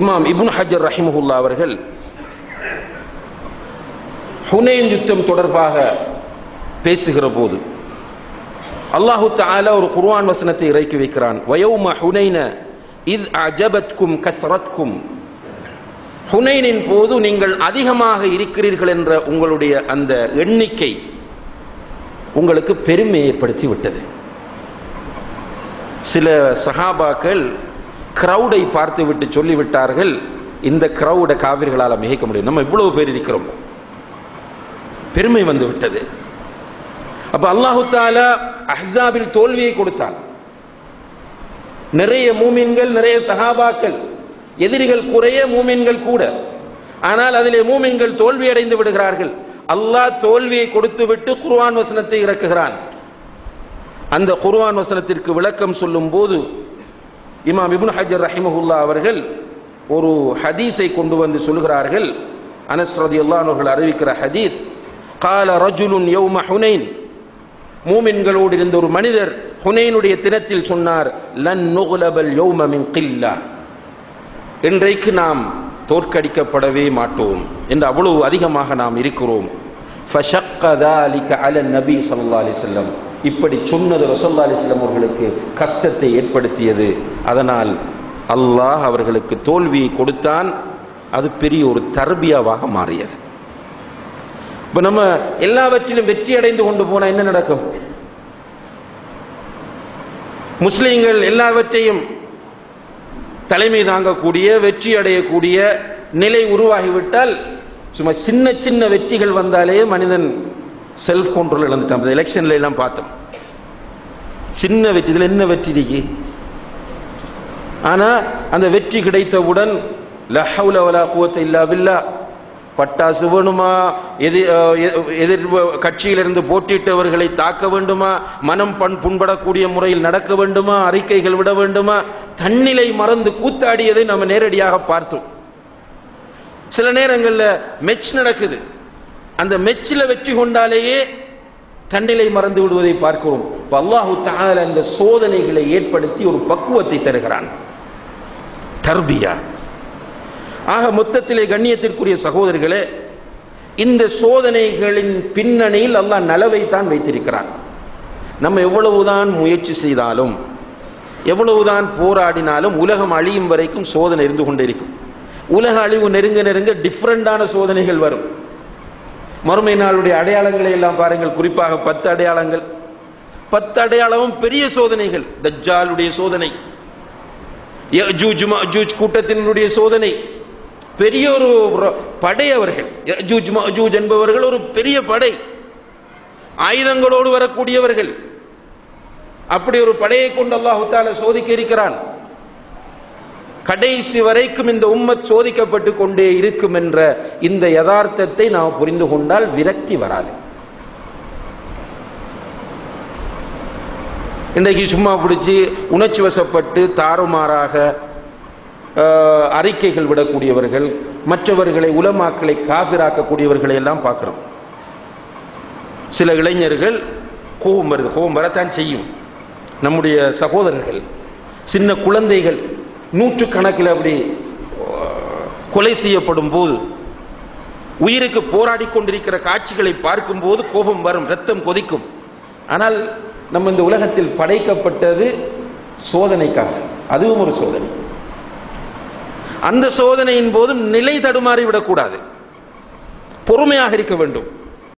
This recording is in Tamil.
இமாம் இபுன் ஹஜர் ரஹிமஹுல்லா அவர்கள் ஹுனேன் யுத்தம் தொடர்பாக பேசுகிற போது அல்லாஹு தஆலா ஒரு குர்வான் வசனத்தை இறக்கி வைக்கிறான். வயோம ஹுனைன இத் அஜபத்கும் கசரத்கும் ஹுனைனின் போது நீங்கள் அதிகமாக இருக்கிறீர்கள் என்ற உங்களுடைய அந்த எண்ணிக்கை உங்களுக்கு பெருமை ஏற்படுத்தி விட்டது. சில சஹாபாக்கள் கிரௌடை பார்த்து விட்டு சொல்லிவிட்டார்கள் இந்த கிரௌடை காவிர்களால் மிகைக்க முடியும். நம்ம இவ்வளவு பேர் இருக்கிறோம். பெருமை வந்து விட்டது. அப்ப அல்லாஹு தாலா அஹ்ஸாபில் தோல்வியை கொடுத்தான் நிறைய மூமின்கள் நிறைய சஹாபாக்கள் எதிரிகள் குறைய மூமின்கள் கூட. ஆனால் அதிலே மூமின்கள் தோல்வி அடைந்து விடுகிறார்கள். அல்லாஹ் தோல்வியை கொடுத்து விட்டு குர்வான் வசனத்தை இறக்குகிறான். அந்த குர்வான் வசனத்திற்கு விளக்கம் சொல்லும் போது இமாம் இபுன் ஹஜர் ரஹிமஹுல்லா அவர்கள் ஒரு ஹதீஸை கொண்டு வந்து சொல்கிறார்கள் அனஸ் ரதி அல்லானவர்கள் அறிவிக்கிற ஹதீஸ் கால ரஜுலுன் யௌம ஹுனைன். மூமின்களோடு இருந்த ஒரு மனிதர் ஹுனைனுடைய தினத்தில் சொன்னார் லன் நுகுலபல் யௌமமின் கில்லா. இன்றைக்கு நாம் தோற்கடிக்கப்படவே மாட்டோம். என்று அவ்வளவு அதிகமாக நாம் இருக்கிறோம். நபி சல்லா அலிசல்லம் இப்படி சொன்னது ரசல்லா அலிஸ்லாம் அவர்களுக்கு கஷ்டத்தை ஏற்படுத்தியது. அதனால் அல்லாஹ் அவர்களுக்கு தோல்வியை கொடுத்தான். அது பெரிய ஒரு தர்பியாவாக மாறியது. இப்போ நம்ம எல்லாவற்றிலும் வெற்றி அடைந்து கொண்டு போனால் என்ன நடக்கும்? முஸ்லீம்கள் எல்லாவற்றையும் தலைமை தாங்கக்கூடிய வெற்றி அடையக்கூடிய நிலை உருவாகிவிட்டால் சும்மா சின்ன சின்ன வெற்றிகள் வந்தாலே மனிதன் செல்ஃப் கண்ட்ரோல் இழந்துட்டான். இந்த எலெக்ஷன்ல எல்லாம் பார்த்தோம். சின்ன வெற்றி இதில் என்ன வெற்றி இருக்கு ஆனா அந்த வெற்றி கிடைத்தவுடன் லஹவுல வலா குவத்த இல்லா பில்லா பட்டாசு வேணுமா எதிர் எதிர் கட்சியிலிருந்து போட்டியிட்டவர்களை தாக்க வேண்டுமா? மனம் பண் புண்படக்கூடிய முறையில் நடக்க வேண்டுமா? அறிக்கைகள் விட வேண்டுமா? தன்னிலை மறந்து கூத்தாடியதை நம்ம நேரடியாக பார்த்தோம். சில நேரங்களில் மெச் நடக்குது. அந்த மெச்சில் வெற்றி கொண்டாலேயே தன்னிலை மறந்து விடுவதை பார்க்கிறோம். இப்ப அல்லாஹு தஆலா இந்த சோதனைகளை ஏற்படுத்தி ஒரு பக்குவத்தை தருகிறான். தர்பியா. ஆக மொத்தத்திலே கண்ணியத்திற்குரிய சகோதரர்களே இந்த சோதனைகளின் பின்னணியில் அல்லாஹ் நலவை தான் வைத்திருக்கிறான். நம்ம எவ்வளவுதான் முயற்சி செய்தாலும் எவ்வளவுதான் போராடினாலும் உலகம் அழியும் வரைக்கும் சோதனை இருந்து கொண்டே இருக்கும். உலக அழிவு நெருங்க நெருங்க டிஃப்ரெண்டான சோதனைகள் வரும். மறுமை நாளுடைய அடையாளங்களை எல்லாம் பாருங்கள். குறிப்பாக பத்து அடையாளங்கள். பத்து அடையாளமும் பெரிய சோதனைகள். தஜ்ஜாலுடைய சோதனை. கூட்டத்தினுடைய சோதனை. பெரிய ஒரு படை அவர்கள். என்பவர்கள் ஒரு பெரிய படை. ஆயுதங்களோடு வரக்கூடியவர்கள். அப்படி ஒரு படையை கொண்டு அல்லாஹு சோதிக்க இருக்கிறான். கடைசி வரைக்கும் இந்த உம்மத் சோதிக்கப்பட்டு கொண்டே இருக்கும் என்ற இந்த யதார்த்தத்தை நாம் புரிந்து கொண்டால் விரக்தி வராது. இன்றைக்கு சும்மா பிடிச்சி உணர்ச்சி வசப்பட்டு தாறுமாறாக அறிக்கைகள் விடக்கூடியவர்கள் மற்றவர்களை உலமாக்களை காபிராக்கக்கூடியவர்களை எல்லாம் பார்க்குறோம். சில இளைஞர்கள் கோபம் வருது. கோபம் வரத்தான் செய்யும். நம்முடைய சகோதரர்கள் சின்ன குழந்தைகள் நூற்றுக்கணக்கில் அப்படி கொலை செய்யப்படும் போது உயிருக்கு போராடி கொண்டிருக்கிற காட்சிகளை பார்க்கும்போது கோபம் வரும் ரத்தம் கொதிக்கும். ஆனால் நம்ம இந்த உலகத்தில் படைக்கப்பட்டது சோதனைக்காக. அதுவும் ஒரு சோதனை. அந்த சோதனையின் போதும் நிலை தடுமாறி விடக்கூடாது பொறுமையாக இருக்க வேண்டும்.